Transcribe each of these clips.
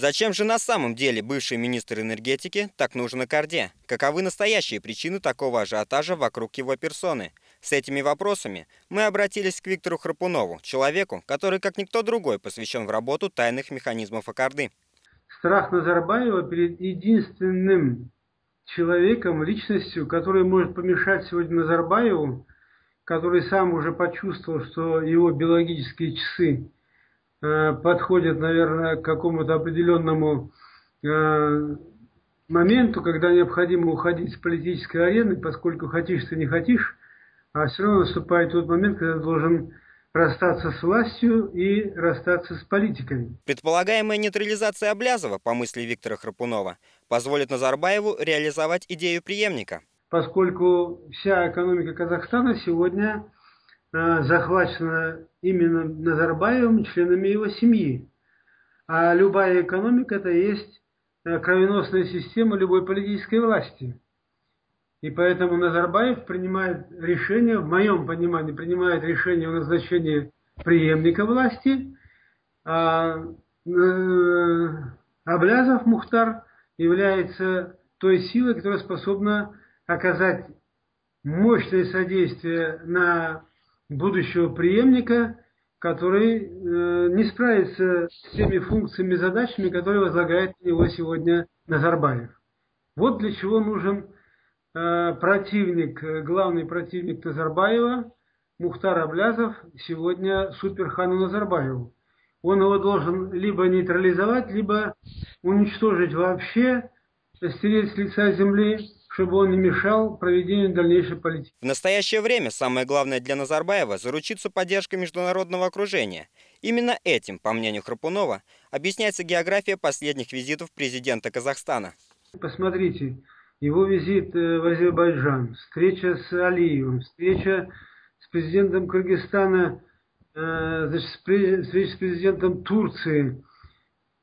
Зачем же на самом деле бывший министр энергетики так нужен Аккорде? Каковы настоящие причины такого ажиотажа вокруг его персоны? С этими вопросами мы обратились к Виктору Храпунову, человеку, который, как никто другой, посвящен в работу тайных механизмов Аккорды. Страх Назарбаева перед единственным человеком, личностью, который может помешать сегодня Назарбаеву, который сам уже почувствовал, что его биологические часы Э, подходят, наверное, к какому-то определенному э, моменту, когда необходимо уходить с политической арены, поскольку хочешь ты не хочешь, а все равно наступает тот момент, когда ты должен расстаться с властью и расстаться с политикой. Предполагаемая нейтрализация Облязова, по мысли Виктора Храпунова, позволит Назарбаеву реализовать идею преемника. Поскольку вся экономика Казахстана сегодня Э, захвачена именно Назарбаевым членами его семьи. А любая экономика – это есть э, кровеносная система любой политической власти. И поэтому Назарбаев принимает решение, в моем понимании, принимает решение о назначении преемника власти, а э, Аблязов Мухтар является той силой, которая способна оказать мощное содействие на будущего преемника, который э, не справится с теми функциями и задачами, которые возлагает на него сегодня Назарбаев. Вот для чего нужен противник, главный противник Назарбаева, Мухтар Аблязов, сегодня Суперхану Назарбаеву. Он его должен либо нейтрализовать, либо уничтожить вообще, стереть с лица земли, чтобы он не мешал проведению дальнейшей политики. В настоящее время самое главное для Назарбаева – заручиться поддержкой международного окружения. Именно этим, по мнению Храпунова, объясняется география последних визитов президента Казахстана. Посмотрите, его визит э, в Азербайджан, встреча с Алиевым, встреча с президентом Кыргызстана, э, встреча с президентом Турции,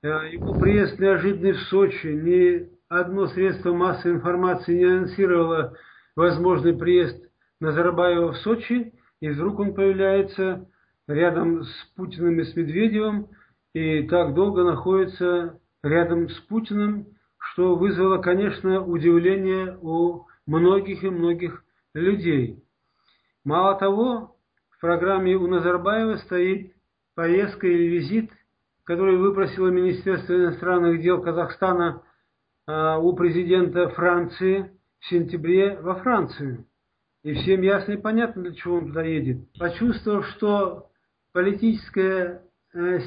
э, его приезд неожиданный в Сочи, не одно средство массовой информации не анонсировало возможный приезд Назарбаева в Сочи, и вдруг он появляется рядом с Путиным и с Медведевым, и так долго находится рядом с Путиным, что вызвало, конечно, удивление у многих и многих людей. Мало того, в программе у Назарбаева стоит поездка или визит, который выпросило Министерство иностранных дел Казахстана а, у президента Франции в сентябре во Францию. И всем ясно и понятно, для чего он туда едет. Почувствовав, что политическая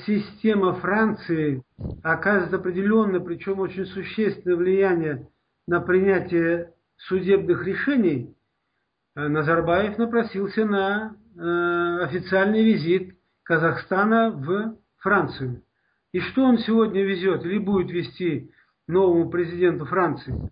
система Франции оказывает определенное, причем очень существенное влияние на принятие судебных решений, э, Назарбаев напросился на э, официальный визит Казахстана в Францию. И что он сегодня везет или будет вести новому президенту Франции.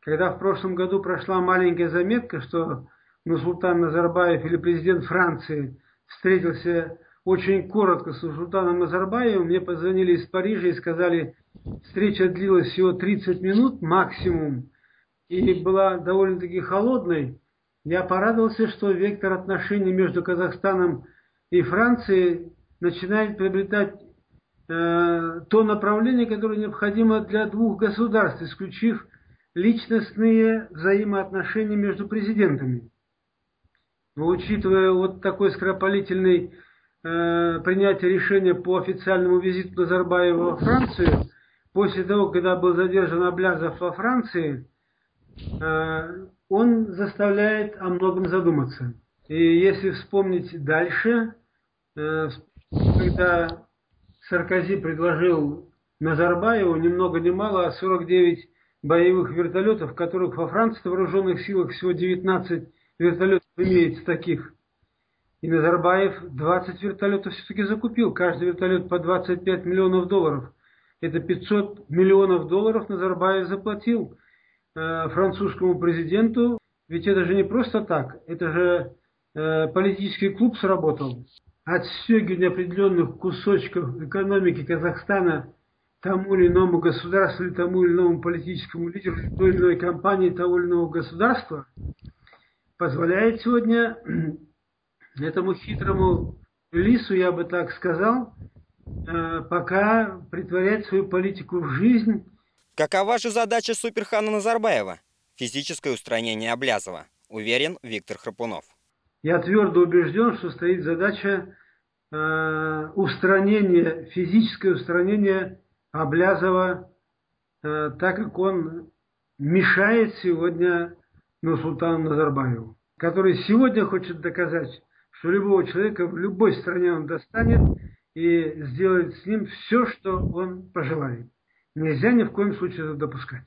Когда в прошлом году прошла маленькая заметка, что Нурсултан Назарбаев или президент Франции встретился очень коротко с Нурсултаном Назарбаевым, мне позвонили из Парижа и сказали, встреча длилась всего 30 минут максимум и была довольно-таки холодной. Я порадовался, что вектор отношений между Казахстаном и Францией начинает приобретать Э, то направление, которое необходимо для двух государств, исключив личностные взаимоотношения между президентами. Но учитывая вот такой скоропалительный э, принятие решения по официальному визиту Назарбаева во Францию, после того, когда был задержан Аблязов во Франции, э, он заставляет о многом задуматься. И если вспомнить дальше, э, когда Саркози предложил Назарбаеву ни много ни мало, а 49 боевых вертолетов, которых во Франции в вооруженных силах всего 19 вертолетов имеется таких. И Назарбаев 20 вертолетов все-таки закупил. Каждый вертолет по 25 миллионов долларов. Это 500 миллионов долларов Назарбаев заплатил э, французскому президенту. Ведь это же не просто так. Это же э, политический клуб сработал отстегивание определенных кусочков экономики Казахстана тому или иному государству или тому или иному политическому лидеру той или иной компании того или иного государства, позволяет сегодня этому хитрому лису, я бы так сказал, э, пока притворять свою политику в жизнь. Какова же задача Суперхана Назарбаева? Физическое устранение Облязова, уверен Виктор Храпунов. Я твердо убежден, что стоит задача э, устранения, физическое устранение Облязова, э, так как он мешает сегодня Нурсултану Назарбаеву, который сегодня хочет доказать, что любого человека в любой стране он достанет и сделает с ним все, что он пожелает. Нельзя ни в коем случае это допускать.